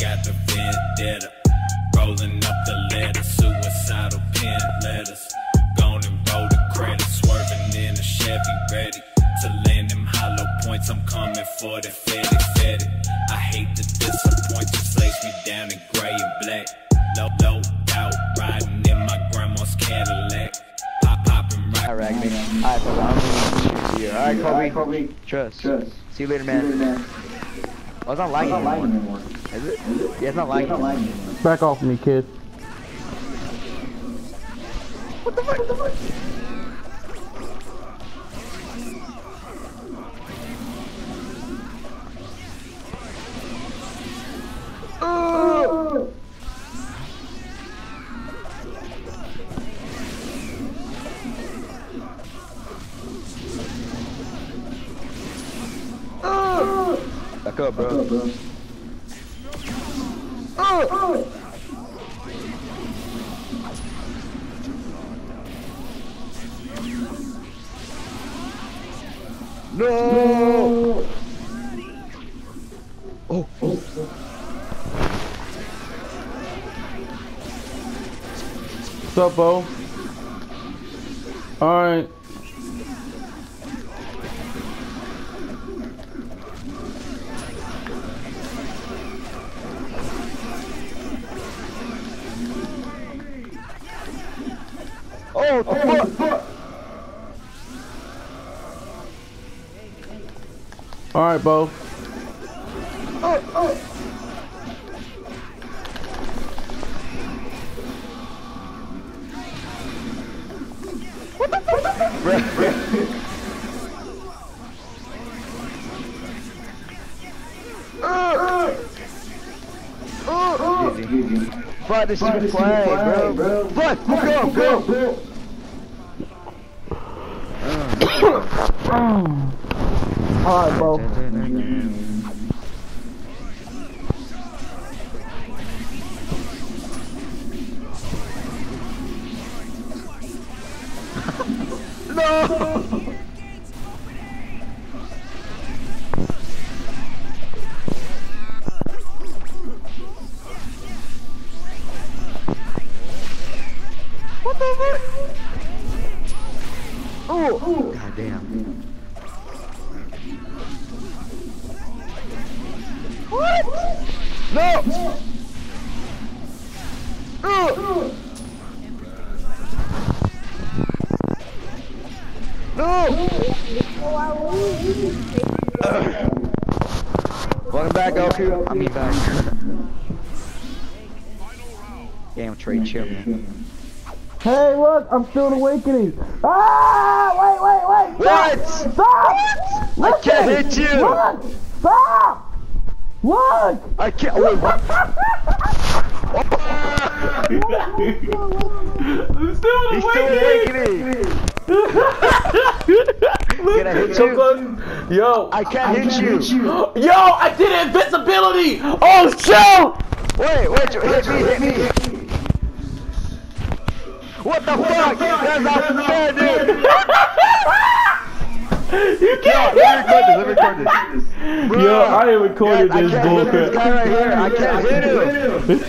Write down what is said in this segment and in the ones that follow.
got the vendetta. Rolling up the letter, suicidal pen letters. Gone and roll the credit, swerving in a Chevy ready to land them hollow points. I'm coming for the fetty fetty. I hate to disappoint, just lace me down in gray and black. Low, low out, riding in my grandma's Cadillac. Pop, popping right. Alright, Ragby. Alright, Kobe, I'm gonna shoot you. Alright, Kobe. Kobe. Trust. Trust. See you later, See you later, man. man. Oh, not lagging I'm not lying anymore. anymore. Is it? Yeah, it's not lagging. I'm not lying. Back off me, kid. What the fuck? What the fuck? Oh! Back up, bro. bro. Oh! No! Oh! Oh! What's up, Bo? Alright. The fuck! Alright, Bo. Oh! Oh! Easy. Easy. Fuck, this Fuck, is this is flag, bro. Fuck, Fuck, go, go. Oh. go! Alright, Bo. No! What the fuck? Oh! God damn. What? No! Oh! No! Welcome back, Goku. I mean back. Damn, chill, man. Hey, look, I'm still in awakening. Ah! Wait, wait, wait! What? Stop! I can't hit you! Look! Stop! Look! I can't. Wait, what? I'm still He's still awakening! Can I hit you? Yo, I can't hit you! yo, I did invincibility! Oh, shoot! Wait, wait, hit me, hit me, hit me! What the fuck? That's not fair, dude! You can't let me record this, let me hit record this. Yo, I recorded I this can't hit this guy bullcrap. right here. I can't hit him.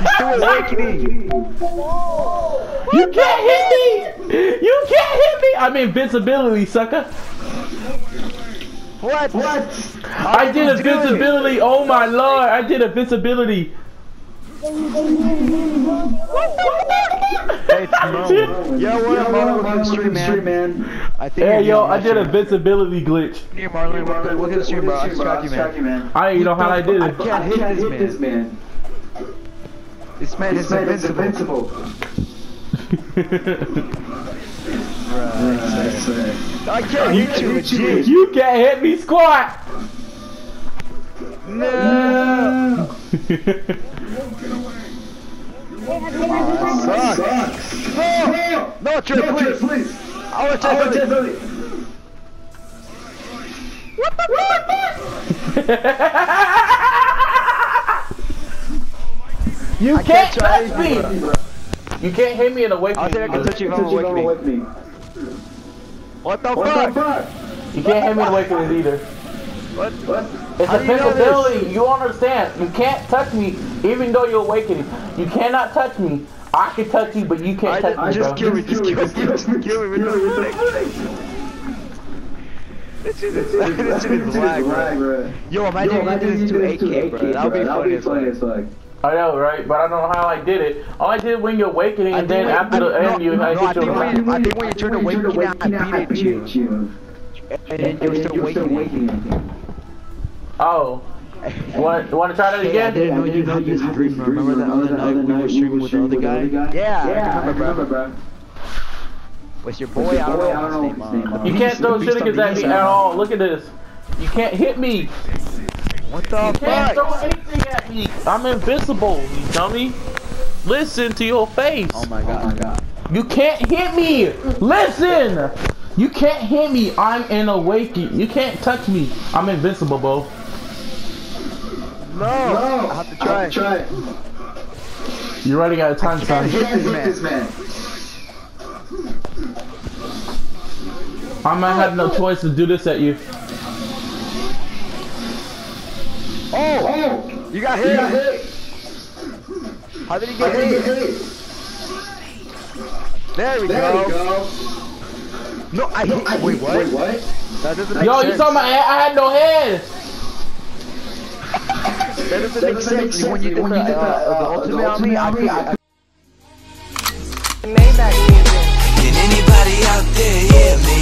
He's still awakening. You can't hit me! You can't hit me! I'm invincibility, sucker. What? What? I did invincibility. Oh my lord, I did invincibility. Hey, it's Mo. Yo, what up, Marlon? Welcome to the stream, man. man. I think Hey yo, I did a invincibility glitch. shit. Here, Marlon, welcome, welcome to the stream, bro. I track you, man. I ain't know how I did it. I can't this hit man. this man. This man This is man is invincible. invincible. Right, right. I can't hit you, legit. you can't hit me, squat. No. Sucks. Sucks. No. No, Trey, No, please. please. I want to I try want to something. you I can't can't touch me. anything. You can't hit me in a way. I think I can touch you if I'm you if I'm me. What the What the fuck? fuck? You can't hit me in awakening either. What? What? It's How a do you know invincibility. You understand? You can't touch me, even though you're awakening. You cannot touch me. I can touch you, but you can't I touch me, just bro. kill me, just kill me, just kill me with the This shit is, this shit is lag, bro. Yo, imagine you did this to AK, bro. That would be funny as fuck. I know, right? But I don't know how I did it. All I did when you're awakening, and then when- after the I- end, you no, I no, I hit your think when you- I think when you turn awakening, I beat you. And then you're still awakening. Oh. You want, you want to try that again? didn't know you had this dream. Remember that other night we were streaming with the other guy? Yeah, Yeah, I remember, bro. What's your boy? I don't know his name. uh, You can't throw Beast shurikens at me at all. Look at this. You can't hit me. What the You can't throw fuck? anything at me. I'm invincible, you dummy. Listen to your face. Oh my god. You can't hit me. Listen. You can't hit me. I'm in awakening. You can't touch me. I'm invincible, bro. No, I have to try. Try it. You're running out of time, son. Hit Can't hit this this man. man. I might have no choice to do this at you. Oh, Oh! you got He got hit. hit! How did he get think hit? hit! There we There we go. go! No, I No, hit. I Wait, hit- what? Wait, what? That doesn't Yo, sense. you saw my head? I had no head. That doesn't That make sense. sense. When you did When the, you did the, uh, the uh, ultimate the on me, I ultimate on I- I Maybach music. Can anybody out there hear me?